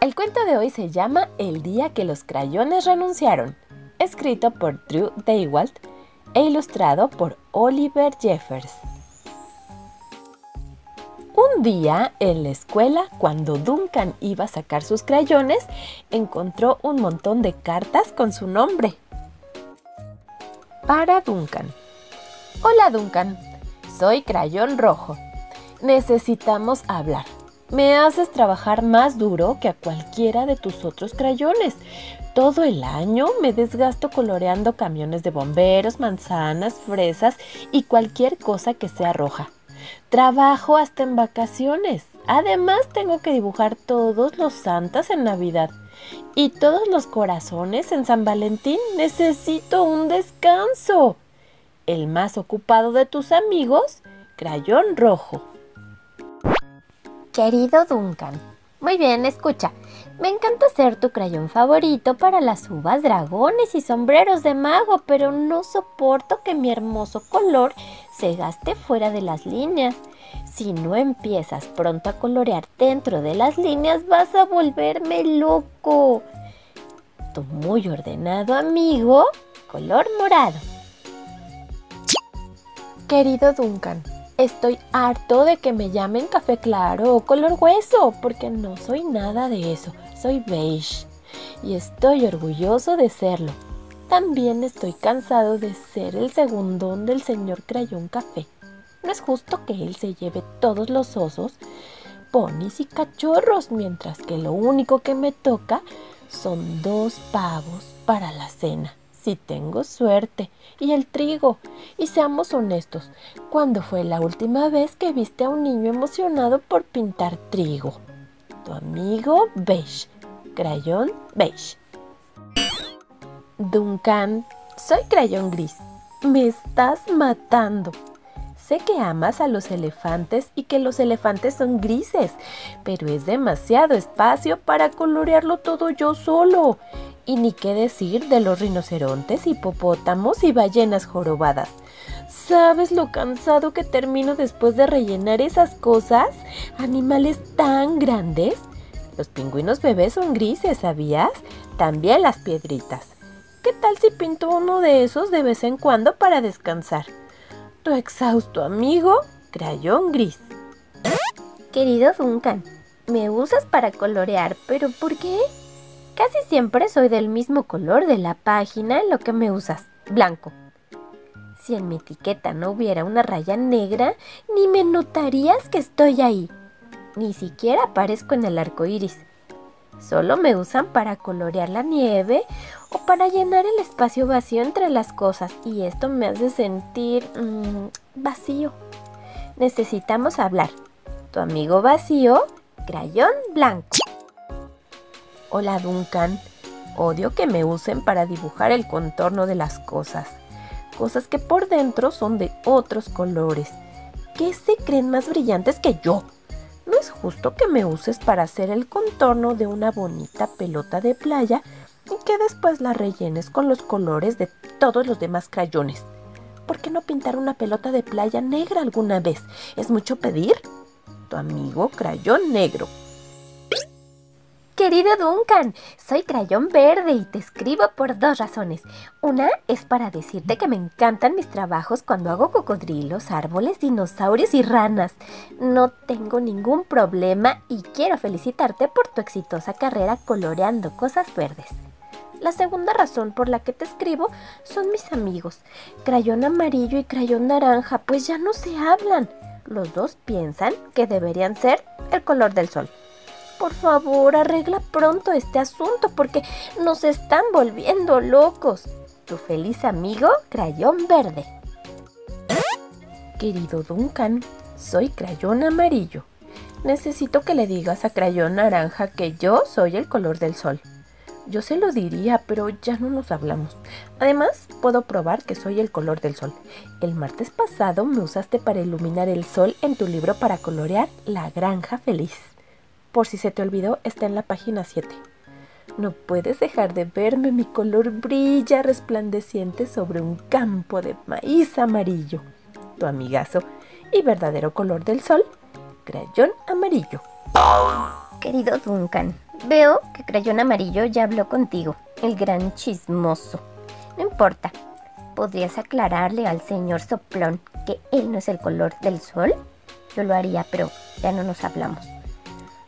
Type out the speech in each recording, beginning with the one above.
El cuento de hoy se llama El día que los crayones renunciaron, escrito por Drew Daywalt e ilustrado por Oliver Jeffers. Un día en la escuela, cuando Duncan iba a sacar sus crayones, encontró un montón de cartas con su nombre. Para Duncan. Hola Duncan, soy Crayón Rojo. Necesitamos hablar. Me haces trabajar más duro que a cualquiera de tus otros crayones. Todo el año me desgasto coloreando camiones de bomberos, manzanas, fresas y cualquier cosa que sea roja. Trabajo hasta en vacaciones. Además tengo que dibujar todos los santas en Navidad y todos los corazones en San Valentín. Necesito un descanso. El más ocupado de tus amigos, Crayón Rojo. Querido Duncan, muy bien, escucha. Me encanta ser tu crayón favorito para las uvas, dragones y sombreros de mago, pero no soporto que mi hermoso color se gaste fuera de las líneas. Si no empiezas pronto a colorear dentro de las líneas, vas a volverme loco. Tu muy ordenado amigo, color morado. Querido Duncan, Estoy harto de que me llamen café claro o color hueso, porque no soy nada de eso. Soy beige y estoy orgulloso de serlo. También estoy cansado de ser el segundón del señor Crayón Café. No es justo que él se lleve todos los osos, ponis y cachorros, mientras que lo único que me toca son dos pavos para la cena si tengo suerte, y el trigo. Y seamos honestos, ¿cuándo fue la última vez que viste a un niño emocionado por pintar trigo? Tu amigo beige, crayón beige. Duncan, soy crayón gris. Me estás matando. Sé que amas a los elefantes y que los elefantes son grises, pero es demasiado espacio para colorearlo todo yo solo. Y ni qué decir de los rinocerontes, hipopótamos y ballenas jorobadas. ¿Sabes lo cansado que termino después de rellenar esas cosas? Animales tan grandes. Los pingüinos bebés son grises, ¿sabías? También las piedritas. ¿Qué tal si pinto uno de esos de vez en cuando para descansar? Tu exhausto amigo, crayón gris. Querido Duncan, me usas para colorear, pero ¿por qué? Casi siempre soy del mismo color de la página en lo que me usas, blanco. Si en mi etiqueta no hubiera una raya negra, ni me notarías que estoy ahí. Ni siquiera aparezco en el arco iris. Solo me usan para colorear la nieve o para llenar el espacio vacío entre las cosas y esto me hace sentir mm, vacío. Necesitamos hablar. Tu amigo vacío, crayón blanco. Hola Duncan, odio que me usen para dibujar el contorno de las cosas, cosas que por dentro son de otros colores. ¿Qué se creen más brillantes que yo? Justo que me uses para hacer el contorno de una bonita pelota de playa y que después la rellenes con los colores de todos los demás crayones. ¿Por qué no pintar una pelota de playa negra alguna vez? ¿Es mucho pedir? Tu amigo crayón negro. Querido Duncan, soy Crayón Verde y te escribo por dos razones. Una es para decirte que me encantan mis trabajos cuando hago cocodrilos, árboles, dinosaurios y ranas. No tengo ningún problema y quiero felicitarte por tu exitosa carrera coloreando cosas verdes. La segunda razón por la que te escribo son mis amigos, Crayón Amarillo y Crayón Naranja, pues ya no se hablan. Los dos piensan que deberían ser el color del sol. Por favor, arregla pronto este asunto porque nos están volviendo locos. Tu feliz amigo, Crayón Verde. Querido Duncan, soy Crayón Amarillo. Necesito que le digas a Crayón Naranja que yo soy el color del sol. Yo se lo diría, pero ya no nos hablamos. Además, puedo probar que soy el color del sol. El martes pasado me usaste para iluminar el sol en tu libro para colorear La Granja Feliz. Por si se te olvidó, está en la página 7. No puedes dejar de verme, mi color brilla resplandeciente sobre un campo de maíz amarillo. Tu amigazo y verdadero color del sol, crayón amarillo. Querido Duncan, veo que crayón amarillo ya habló contigo, el gran chismoso. No importa, ¿podrías aclararle al señor Soplón que él no es el color del sol? Yo lo haría, pero ya no nos hablamos.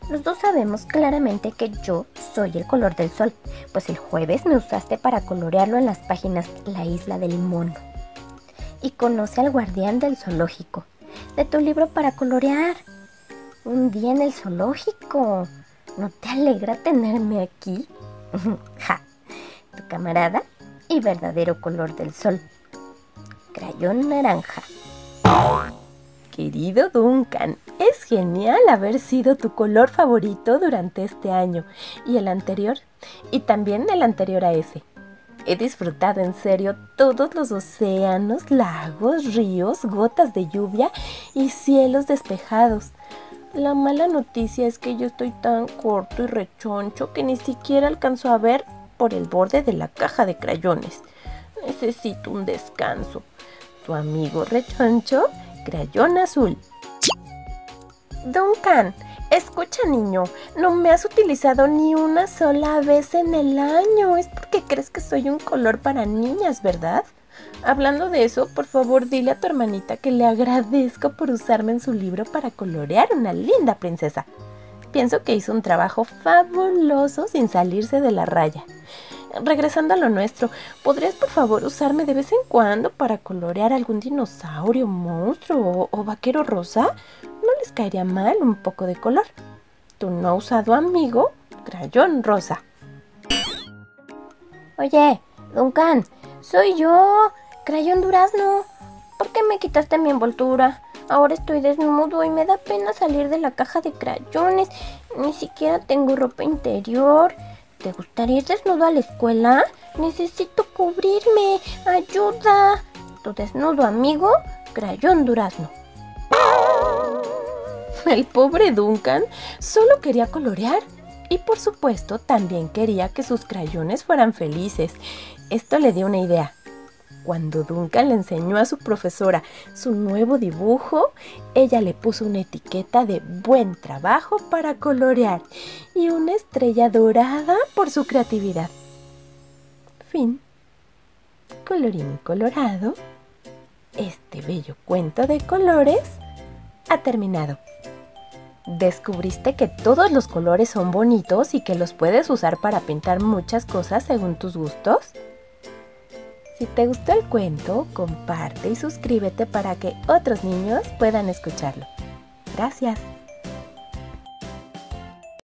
Los dos sabemos claramente que yo soy el color del sol, pues el jueves me usaste para colorearlo en las páginas La isla del mono. Y conoce al guardián del zoológico, de tu libro para colorear. Un día en el zoológico. ¿No te alegra tenerme aquí? ja, tu camarada y verdadero color del sol. Crayón naranja. Querido Duncan, es genial haber sido tu color favorito durante este año y el anterior, y también el anterior a ese. He disfrutado en serio todos los océanos, lagos, ríos, gotas de lluvia y cielos despejados. La mala noticia es que yo estoy tan corto y rechoncho que ni siquiera alcanzo a ver por el borde de la caja de crayones. Necesito un descanso. Tu amigo rechoncho crayón azul. Duncan, escucha niño, no me has utilizado ni una sola vez en el año. Es porque crees que soy un color para niñas, ¿verdad? Hablando de eso, por favor dile a tu hermanita que le agradezco por usarme en su libro para colorear una linda princesa. Pienso que hizo un trabajo fabuloso sin salirse de la raya regresando a lo nuestro, ¿podrías por favor usarme de vez en cuando para colorear algún dinosaurio, monstruo o, vaquero rosa? No les caería mal un poco de color. Tu no usado amigo, crayón rosa. Oye, Duncan, soy yo, crayón durazno. ¿Por qué me quitaste mi envoltura? Ahora estoy desnudo y me da pena salir de la caja de crayones. Ni siquiera tengo ropa interior. ¿Te gustaría ir desnudo a la escuela? Necesito cubrirme. ¡Ayuda! Tu desnudo amigo, Crayón Durazno. El pobre Duncan solo quería colorear y por supuesto también quería que sus crayones fueran felices. Esto le dio una idea. Cuando Duncan le enseñó a su profesora su nuevo dibujo, ella le puso una etiqueta de buen trabajo para colorear y una estrella dorada por su creatividad. Fin. Colorín colorado, este bello cuento de colores ha terminado. ¿Descubriste que todos los colores son bonitos y que los puedes usar para pintar muchas cosas según tus gustos? Si te gustó el cuento, comparte y suscríbete para que otros niños puedan escucharlo. Gracias.